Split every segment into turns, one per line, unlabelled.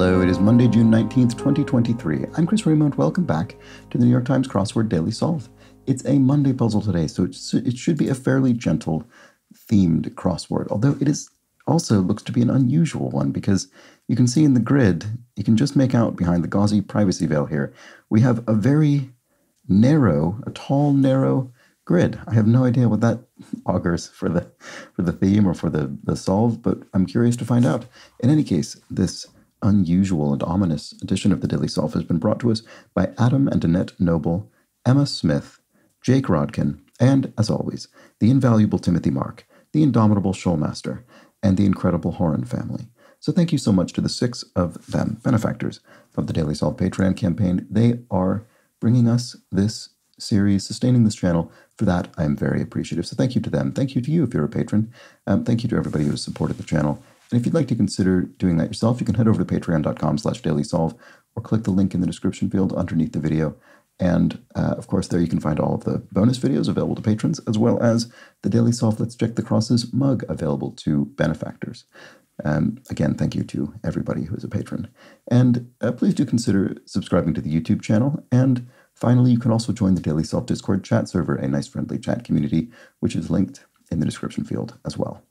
Hello, it is Monday, June 19th, 2023. I'm Chris Remo. Welcome back to the New York Times Crossword Daily Solve. It's a Monday puzzle today, so it should be a fairly gentle themed crossword, although it is also looks to be an unusual one because you can see in the grid, you can just make out behind the gauzy privacy veil here, we have a very narrow, a tall, narrow grid. I have no idea what that augurs for the for the theme or for the, the solve, but I'm curious to find out. In any case, this unusual and ominous edition of the Daily Solve has been brought to us by Adam and Annette Noble, Emma Smith, Jake Rodkin, and, as always, the invaluable Timothy Mark, the indomitable Shoalmaster, and the incredible Horan family. So thank you so much to the six of them, benefactors of the Daily Solve Patreon campaign. They are bringing us this series, sustaining this channel. For that, I am very appreciative. So thank you to them. Thank you to you if you're a patron. Um, thank you to everybody who has supported the channel. And if you'd like to consider doing that yourself, you can head over to patreon.com slash dailysolve or click the link in the description field underneath the video. And uh, of course, there you can find all of the bonus videos available to patrons, as well as the Daily Solve Let's Check the Crosses mug available to benefactors. Um, again, thank you to everybody who is a patron. And uh, please do consider subscribing to the YouTube channel. And finally, you can also join the Daily Solve Discord chat server, a nice friendly chat community, which is linked in the description field as well.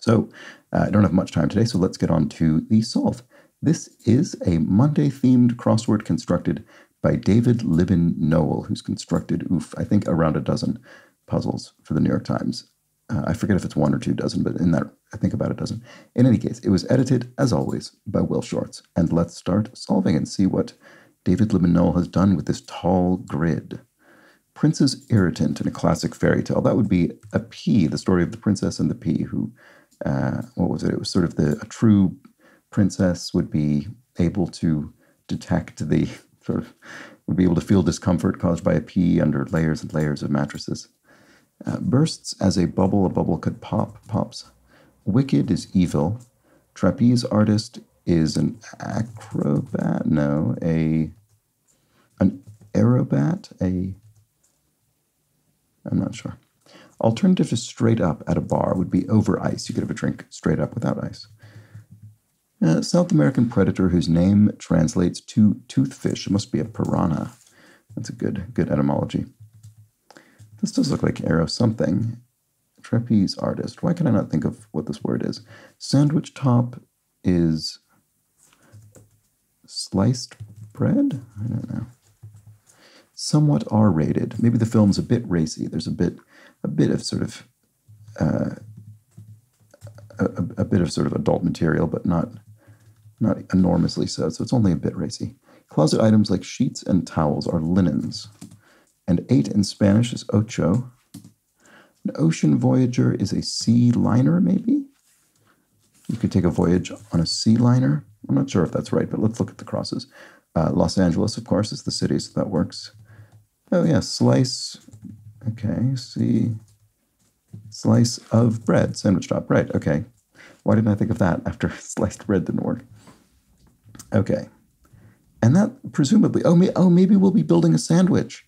So uh, I don't have much time today, so let's get on to the solve. This is a Monday themed crossword constructed by David Liben-Nowell, who's constructed, oof, I think around a dozen puzzles for the New York Times. Uh, I forget if it's one or two dozen, but in that, I think about a dozen. In any case, it was edited, as always, by Will Shortz. And let's start solving and see what David Liben-Nowell has done with this tall grid. Prince's Irritant in a classic fairy tale. That would be a pea, the story of the princess and the pea, who, uh, what was it? It was sort of the, a true princess would be able to detect the sort of would be able to feel discomfort caused by a pea under layers and layers of mattresses. Uh, bursts as a bubble, a bubble could pop, pops. Wicked is evil. Trapeze artist is an acrobat. No, a an aerobat. A I'm not sure. Alternative to straight up at a bar would be over ice. You could have a drink straight up without ice. A South American predator whose name translates to toothfish. It must be a piranha. That's a good good etymology. This does look like arrow something. Trapeze artist. Why can I not think of what this word is? Sandwich top is sliced bread? I don't know. Somewhat R-rated. Maybe the film's a bit racy. There's a bit a bit of sort of uh, a, a, bit of sort of adult material, but not not enormously so, so it's only a bit racy. Closet items like sheets and towels are linens. And eight in Spanish is ocho. An ocean voyager is a sea liner, maybe? You could take a voyage on a sea liner. I'm not sure if that's right, but let's look at the crosses. Uh, Los Angeles, of course, is the city, so that works. Oh, yeah, slice. Okay, see. Slice of bread, sandwich top, right, okay. Why didn't I think of that after sliced bread didn't work? Okay. And that presumably, oh, may, oh, maybe we'll be building a sandwich.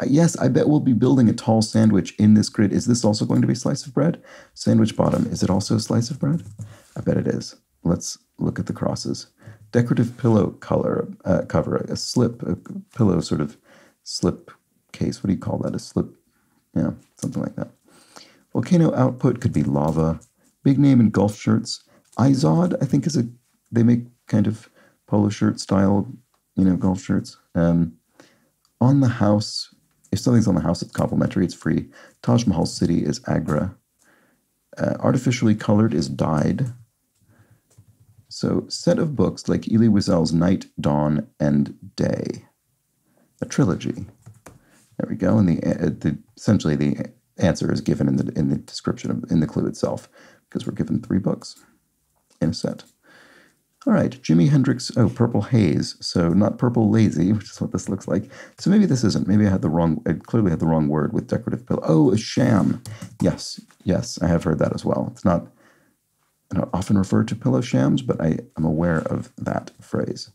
Uh, yes, I bet we'll be building a tall sandwich in this grid. Is this also going to be slice of bread? Sandwich bottom, is it also a slice of bread? I bet it is. Let's look at the crosses. Decorative pillow color uh, cover, a slip, a pillow sort of slip case. What do you call that? A slip, yeah, something like that. Volcano output could be lava. Big name in golf shirts. Izod, I think, is a, they make kind of polo shirt style, you know, golf shirts. Um, on the house, if something's on the house, it's complimentary, it's free. Taj Mahal City is Agra. Uh, artificially colored is dyed. So, set of books like Elie Wiesel's Night, Dawn, and Day, a trilogy. There we go. And the, uh, the essentially the answer is given in the in the description of, in the clue itself because we're given three books in a set. All right, Jimi Hendrix, oh, Purple Haze. So not Purple Lazy, which is what this looks like. So maybe this isn't. Maybe I had the wrong, I clearly had the wrong word with decorative pillow. Oh, a sham. Yes, yes, I have heard that as well. It's not, I don't often refer to pillow shams, but I am aware of that phrase.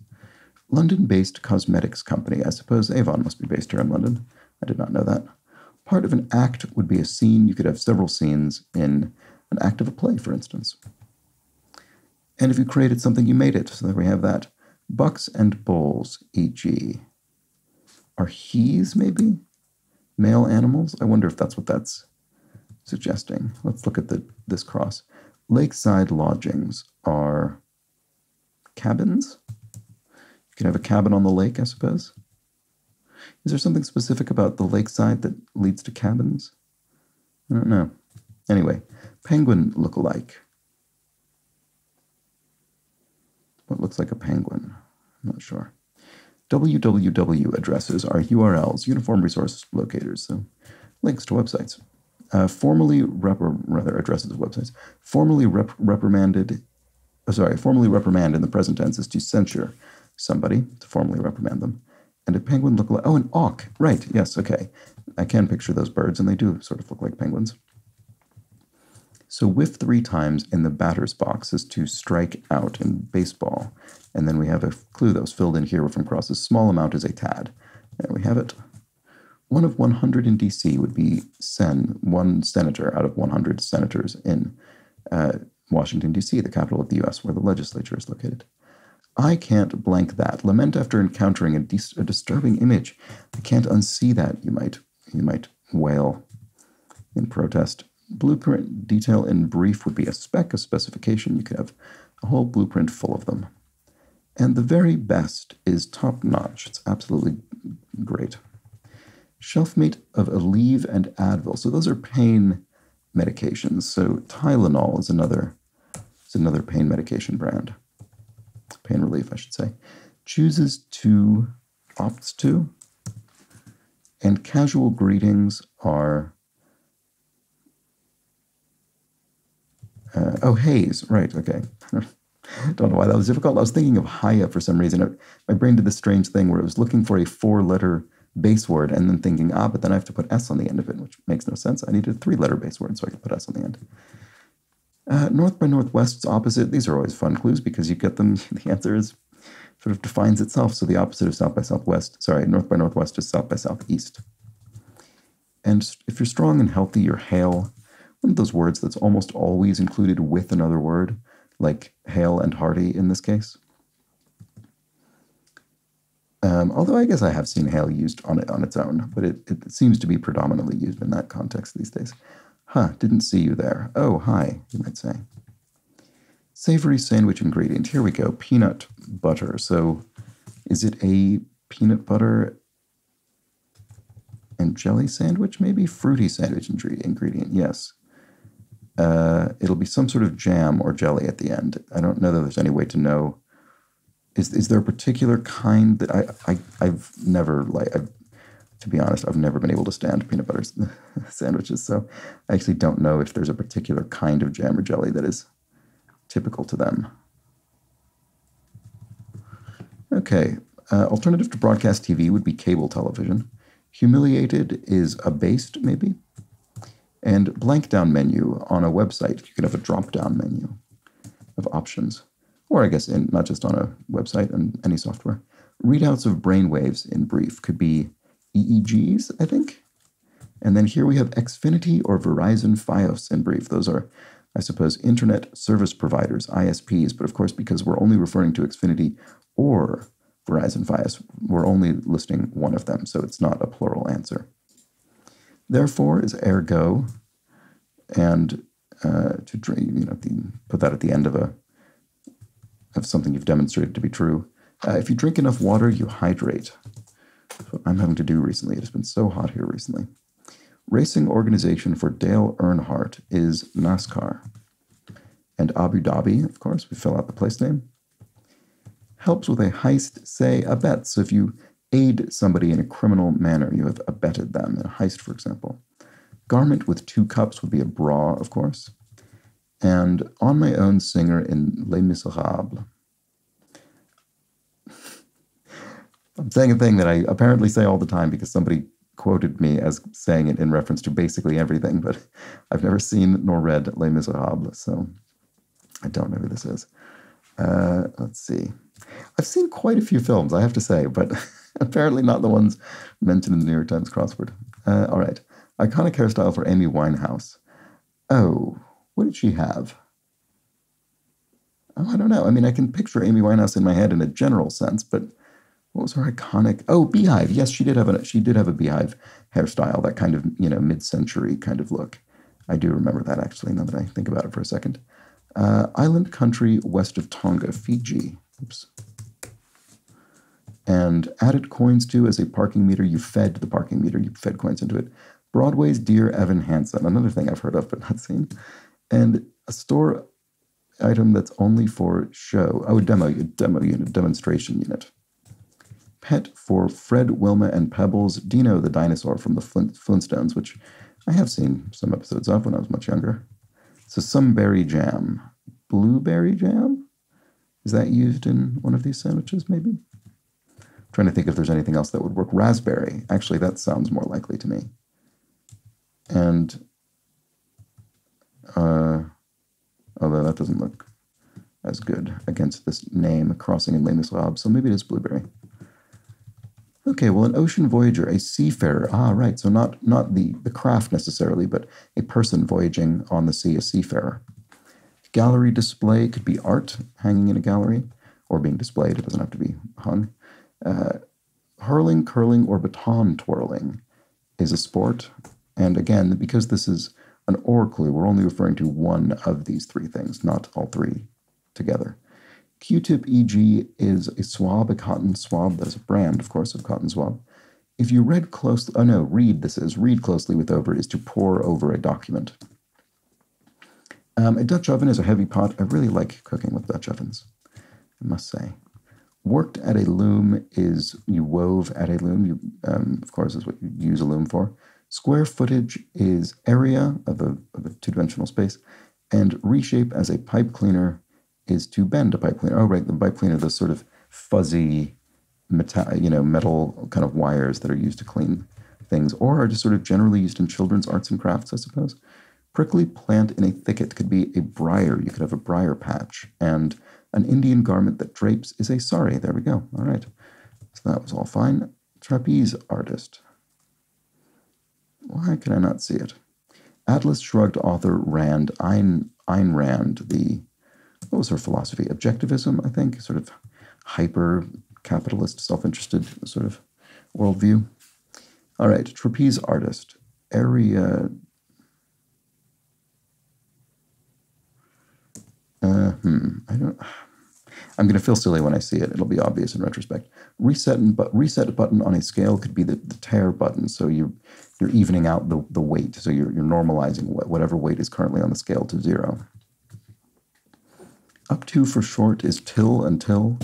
London-based cosmetics company. I suppose Avon must be based here in London. I did not know that. Part of an act would be a scene. You could have several scenes in an act of a play, for instance. And if you created something, you made it. So there we have that. Bucks and bulls, e.g. Are he's maybe? Male animals? I wonder if that's what that's suggesting. Let's look at the this cross. Lakeside lodgings are cabins. You can have a cabin on the lake, I suppose. Is there something specific about the lakeside that leads to cabins? I don't know. Anyway, penguin look-alike. What looks like a penguin? I'm not sure. www addresses are URLs, uniform resource locators, so links to websites. Uh, formally, rep- rather, addresses of websites. Formally rep- reprimanded, oh, sorry, formally reprimand in the present tense is to censure somebody, to formally reprimand them. And a penguin look like, oh, an auk, right, yes, okay. I can picture those birds, and they do sort of look like penguins. So whiff three times in the batter's box is to strike out in baseball. And then we have a clue that was filled in here from Cross's small amount is a tad. There we have it. One of 100 in DC would be sen, one senator out of 100 senators in uh, Washington, D.C., the capital of the U.S., where the legislature is located. I can't blank that. Lament after encountering a, dis- a disturbing image. I can't unsee that. You might, you might wail in protest. Blueprint detail in brief would be a spec, a specification. You could have a whole blueprint full of them. And the very best is top notch. It's absolutely great. Shelfmate of Aleve and Advil. So those are pain medications. So Tylenol is another is another pain medication brand. Pain relief, I should say. Chooses to, opts to, and casual greetings are Uh, oh, Haze. Right. Okay. Don't know why that was difficult. I was thinking of Haya for some reason. my brain did this strange thing where it was looking for a four letter base word and then thinking, ah, but then I have to put S on the end of it, which makes no sense. I needed a three letter base word so I could put S on the end. Uh, north by northwest's opposite. These are always fun clues because you get them. The answer is sort of defines itself. So the opposite of south by southwest, sorry, north by northwest is south by southeast. And if you're strong and healthy, you're hale one of those words that's almost always included with another word, like hale and hearty in this case. Um, although I guess I have seen hale used on it on its own, but it, it seems to be predominantly used in that context these days. Huh, didn't see you there. Oh, hi, you might say. Savory sandwich ingredient. Here we go. Peanut butter. So is it a peanut butter and jelly sandwich, maybe? Fruity sandwich ingredient, yes uh, it'll be some sort of jam or jelly at the end. I don't know that there's any way to know. Is is there a particular kind that I, I I've never like I've, to be honest I've never been able to stand peanut butter sandwiches, so I actually don't know if there's a particular kind of jam or jelly that is typical to them. Okay, uh, alternative to broadcast TV would be cable television. Humiliated is abased, maybe. And blank down menu on a website, you can have a drop down menu of options. Or I guess in, not just on a website and any software. Readouts of brainwaves in brief could be EEGs, I think. And then here we have Xfinity or Verizon Fios in brief. Those are, I suppose, internet service providers, ISPs. But of course, because we're only referring to Xfinity or Verizon Fios, we're only listing one of them. So it's not a plural answer. Therefore is ergo, and uh, to you know, the, put that at the end of a of something you've demonstrated to be true. Uh, if you drink enough water, you hydrate. I'm having to do recently. It has been so hot here recently. Racing organization for Dale Earnhardt is NASCAR. And Abu Dhabi, of course, we fill out the place name. Helps with a heist, say a bet. So if you aid somebody in a criminal manner. You have abetted them in a heist, for example. Garment with two cups would be a bra, of course. And on my own singer in Les Miserables. Saying a thing that I apparently say all the time because somebody quoted me as saying it in reference to basically everything, but I've never seen nor read Les Miserables, so I don't know who this is. Uh, let's see. I've seen quite a few films, I have to say, but Apparently not the ones mentioned in the New York Times crossword. Uh, all right. Iconic hairstyle for Amy Winehouse. Oh, what did she have? Oh, I don't know. I mean, I can picture Amy Winehouse in my head in a general sense, but what was her iconic? Oh, beehive. Yes, she did have a she did have a beehive hairstyle, that kind of you know mid-century kind of look. I do remember that actually. Now that I think about it for a second, uh, island country west of Tonga, Fiji. Oops. And added coins to as a parking meter. You fed the parking meter. You fed coins into it. Broadway's Dear Evan Hansen, another thing I've heard of but not seen, and a store item that's only for show. Oh, demo, demo unit, demonstration unit. Pet for Fred, Wilma, and Pebbles. Dino the dinosaur from the Flint, Flintstones, which I have seen some episodes of when I was much younger. So some berry jam, blueberry jam. Is that used in one of these sandwiches? Maybe. I'm trying to think if there's anything else that would work. Raspberry. Actually, that sounds more likely to me. And uh, although that doesn't look as good against this name crossing in Les Miserables, so maybe it is blueberry. Okay, well, an ocean voyager, a seafarer. Ah, right. So not not the the craft necessarily, but a person voyaging on the sea, a seafarer. Gallery display could be art hanging in a gallery or being displayed. It doesn't have to be hung. Uh, hurling, curling, or baton twirling is a sport. And again, because this is an or clue, we're only referring to one of these three things, not all three together. Q-tip EG is a swab, a cotton swab. That's a brand, of course, of cotton swab. If you read closely, oh no, read this is, read closely with over is to pore over a document. Um, a Dutch oven is a heavy pot. I really like cooking with Dutch ovens, I must say. Worked at a loom is you wove at a loom. You, um, of course, is what you use a loom for. Square footage is area of a, of a two-dimensional space, and reshape as a pipe cleaner is to bend a pipe cleaner. Oh, right, the pipe cleaner, the sort of fuzzy, metal, you know, metal kind of wires that are used to clean things, or are just sort of generally used in children's arts and crafts, I suppose. Prickly plant in a thicket could be a briar. You could have a briar patch, and an Indian garment that drapes is a sari. There we go. All right, so that was all fine. Trapeze artist. Why can I not see it? Atlas Shrugged author Rand, Ayn, Ayn Rand, the, what was her philosophy? Objectivism, I think, sort of hyper capitalist, self interested sort of worldview. All right, trapeze artist, area. Uh, hmm, I don't. I'm going to feel silly when I see it. It'll be obvious in retrospect. Reset but reset button on a scale could be the, the tare button. So you're you're evening out the, the weight. So you're, you're normalizing whatever weight is currently on the scale to zero. Up to for short is till until.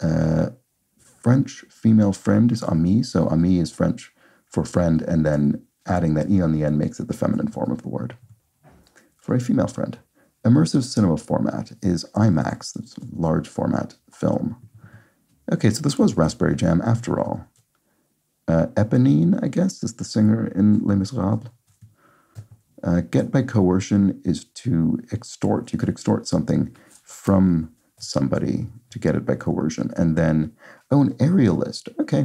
Uh, French female friend is ami. So ami is French for friend, and then adding that e on the end makes it the feminine form of the word. For a female friend. Immersive cinema format is IMAX, that's large format film. Okay, so this was Raspberry Jam after all. Uh, Eponine, I guess, is the singer in Les Miserables. Uh, get by coercion is to extort. You could extort something from somebody to get it by coercion. And then, oh, an aerialist. Okay.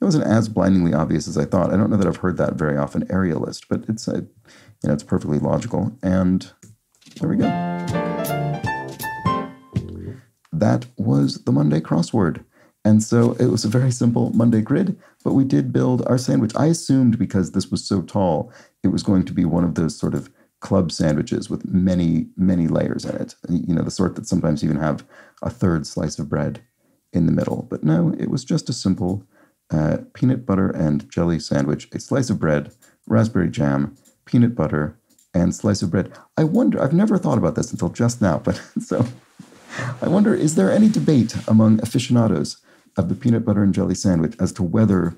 It wasn't as blindingly obvious as I thought. I don't know that I've heard that very often, aerialist, but it's a, you know, it's perfectly logical. And there we go. That was the Monday crossword. And so it was a very simple Monday grid, but we did build our sandwich. I assumed because this was so tall, it was going to be one of those sort of club sandwiches with many, many layers in it. You know, the sort that sometimes even have a third slice of bread in the middle. But no, it was just a simple uh, peanut butter and jelly sandwich, a slice of bread, raspberry jam, peanut butter, and slice of bread. I wonder, I've never thought about this until just now, but so I wonder, is there any debate among aficionados of the peanut butter and jelly sandwich as to whether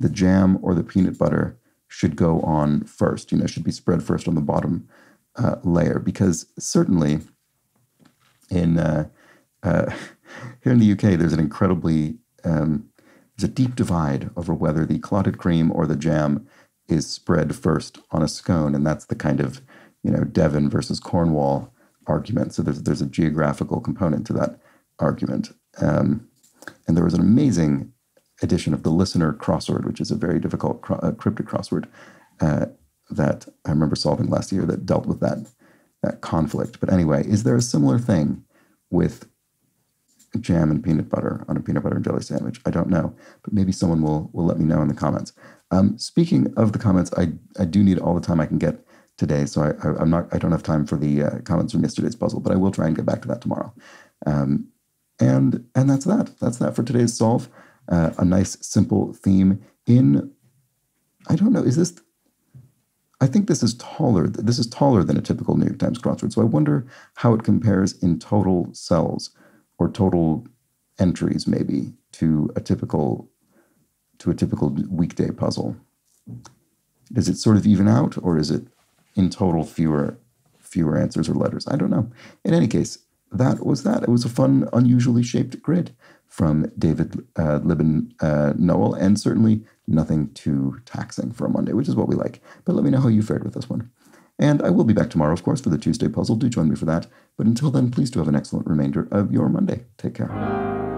the jam or the peanut butter should go on first, you know, should be spread first on the bottom uh, layer? Because certainly in uh, uh, here in the UK, there's an incredibly um, there's a deep divide over whether the clotted cream or the jam is spread first on a scone, and that's the kind of you know Devon versus Cornwall argument. So there's there's a geographical component to that argument, um, and there was an amazing edition of the Listener crossword, which is a very difficult uh, cryptic crossword uh, that I remember solving last year that dealt with that that conflict. But anyway, is there a similar thing with jam and peanut butter on a peanut butter and jelly sandwich. I don't know, but maybe someone will will let me know in the comments. Um, speaking of the comments, I I do need all the time I can get today, so I, I am not I don't have time for the uh, comments from yesterday's puzzle, but I will try and get back to that tomorrow. Um, and and that's that. That's that for today's solve. Uh, a nice simple theme in. I don't know. Is this? I think this is taller. This is taller than a typical New York Times crossword. So I wonder how it compares in total cells or total entries, maybe to a typical to a typical weekday puzzle. Does it sort of even out, or is it in total fewer fewer answers or letters? I don't know. In any case, that was that. It was a fun, unusually shaped grid from David uh, Liben uh, Nowell, and certainly nothing too taxing for a Monday, which is what we like. But let me know how you fared with this one. And I will be back tomorrow, of course, for the Tuesday puzzle. Do join me for that. But until then, please do have an excellent remainder of your Monday. Take care.